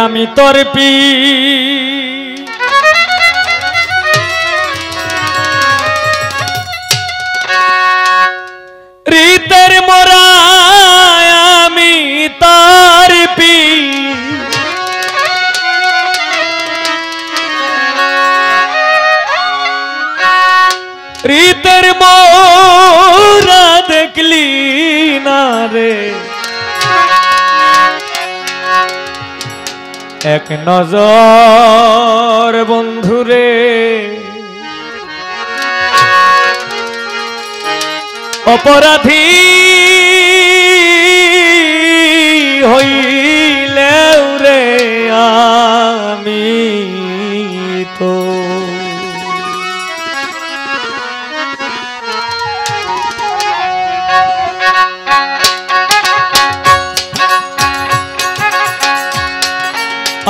আমি তোর পি এক নজর বন্ধুরে। অপরাধী হইলেও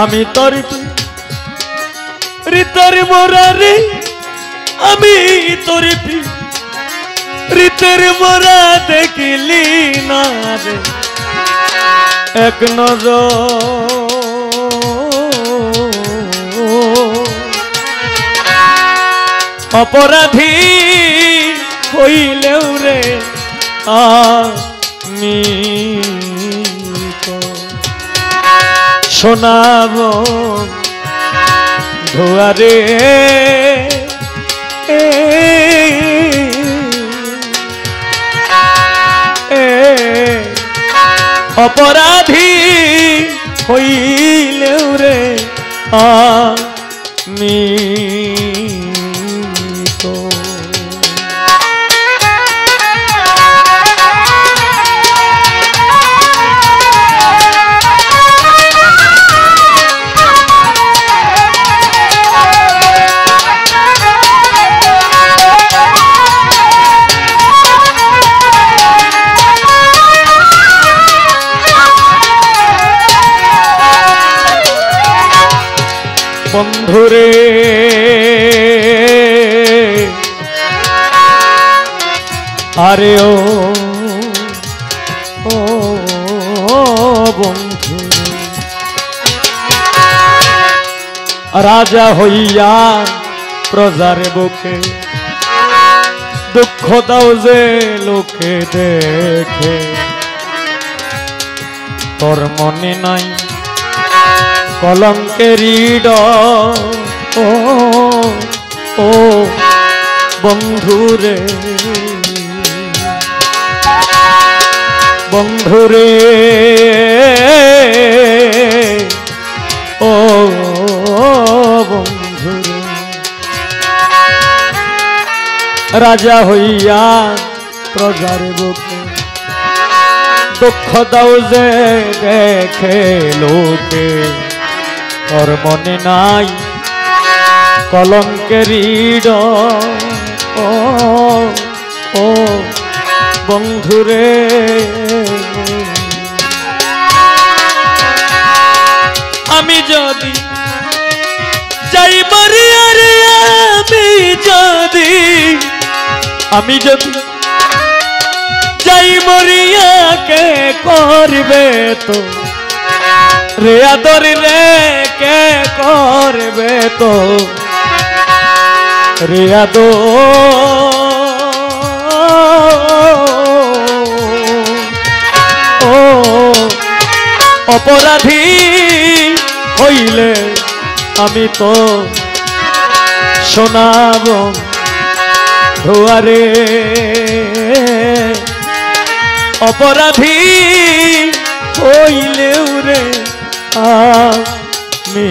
আমি তোর রিতর মোরারে, আমি তোর রিতের মোরা দেখিলি না রে। এক নজর। অপরাধী হইলেও রে, আমি শোনাব ধোয়ারে অপরাধী হইলেও রে আমি বন্ধুরে আরে ও, বন্ধু। রাজা হইয়া প্রজার বুকে দুঃখ দাও যে লোকে দেখে। তোর মনে নাই কলঙ্কের ও ও, বন্ধুরে। বন্ধুরে। ও বন্ধুরে। রাজা হইয়া প্রজার বুকে দুঃখ দাও যে দেখে লোকে। তোর মনে নাই কলঙ্কের ও ও, বন্ধুরে। আমি যদি যাই মরিয়ারে, আমি যদি আমি যদি যাই মরিয়াকে করবে তো রে আদর রে, কে করবে তো? রে ও, অপরাধী হইলে আমি তো শোনাব ধোয়ারে অপরাধী হইলেও রে আমি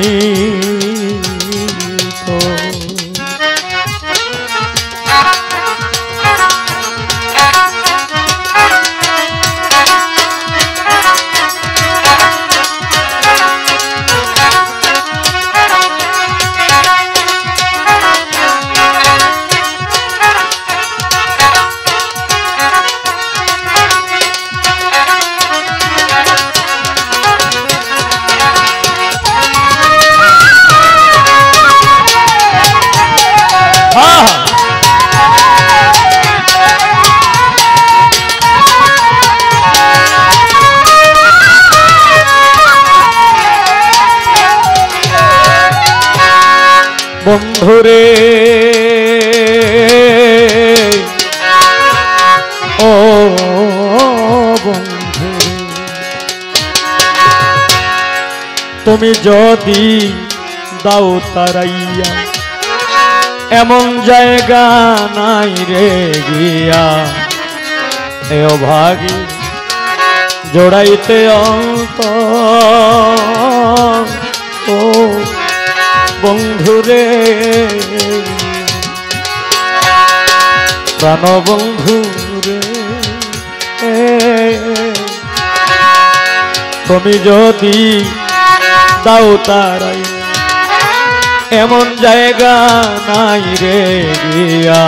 বন্ধুরে। ও বন্ধু তুমি যদি দাও তারাইয়া, এমন জায়গা নাই রে গিয়া। এ ভাগি, জোড়াইতে অন্ত বন্ধুরে। প্রাণ বন্ধুরে তুমি যদি দাও তারাই, এমন জায়গা নাই রে গিয়া।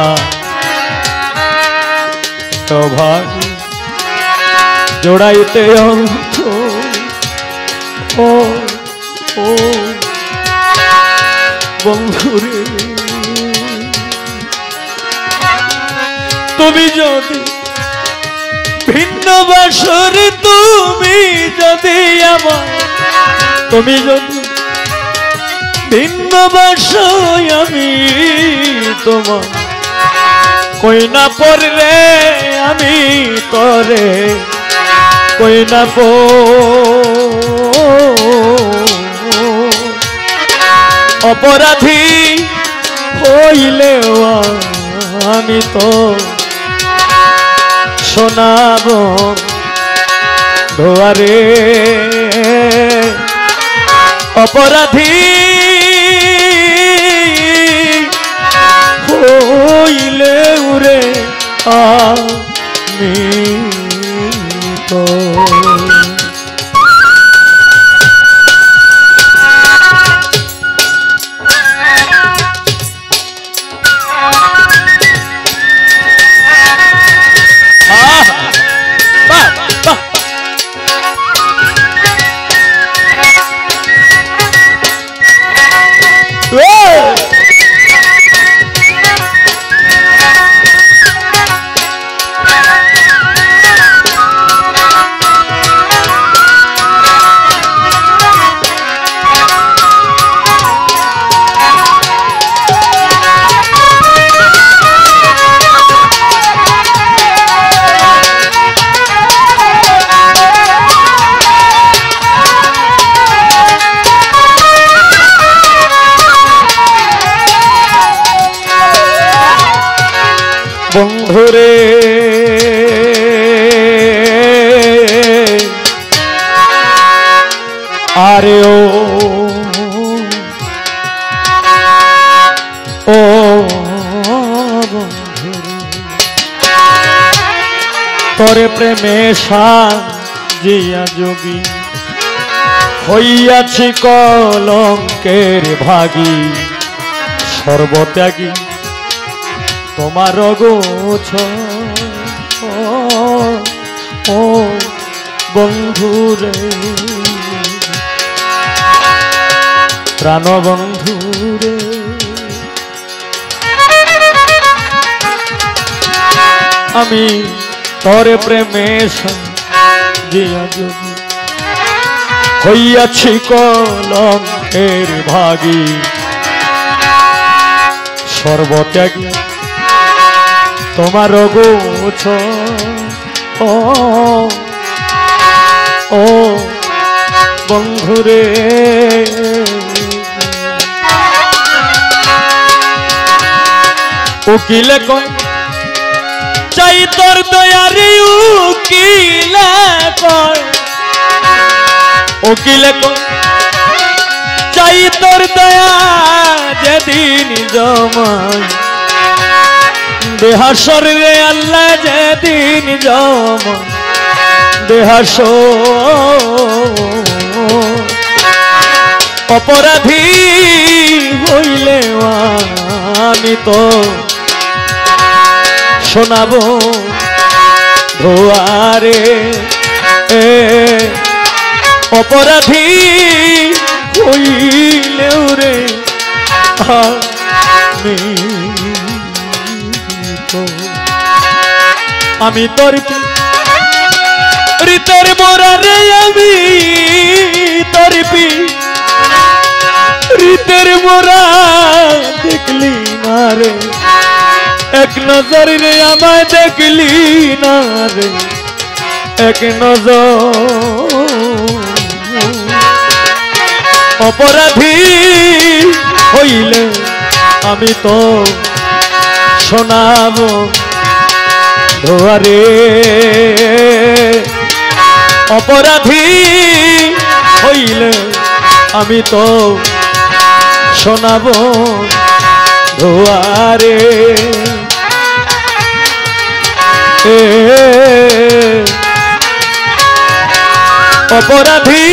তো ভাগি জোড়াইতে অন্ত ও ও। বন্ধুরে, তুমি যদি ভিন্ন বাসর, তুমি যদি আমার, তুমি যদি ভিন্ন বাসয় আমি তোমার। কই না পড়লে আমি তরে, কই না পো অপরাধী হইলেও আমি তো শোনাব ধোয়ারে অপরাধী বন্ধুরে আরে ও ও তরে প্রেমে সাজিয়া যোগী। হইয়াছি কলঙ্কের ভাগী। সর্বত্যাগী। তোমার গোছ। ও বন্ধুরে। প্রাণ বন্ধুরে আমি তরে প্রেমে জিয়া যোগী হইয়াছি ভাগী। সর্বত্যাগী তোমার গোছ ও ও, বন্ধুরে। উকিলে কয়, চাই তোর দয়ারি উকিলে কয়। উকিলে কয়, চাই তোর দয়া যেদিন জমায়। দেহাসর রে আল্লাহ যেদিন জম। দেহাস অপরাধী হইলে আমি তো শোনাবো ধোয়ারে। এ, অপরাধী হইলেও রে আমি আমি তোর রিতের মোরা রে আমি তোর পি রিতের মোরা দেখলি না রে। এক নজর রে আমায় দেখলি না রে। এক নজর অপরাধী হইলে আমি তো শোনাব ধোয়ারে অপরাধী হইলে আমি তো শোনাব ধোয়ারে অপরাধী